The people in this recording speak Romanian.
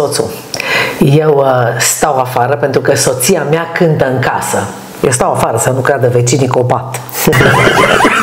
soțul. Eu uh, stau afară pentru că soția mea cântă în casă. Eu stau afară să nu creadă vecinii copat.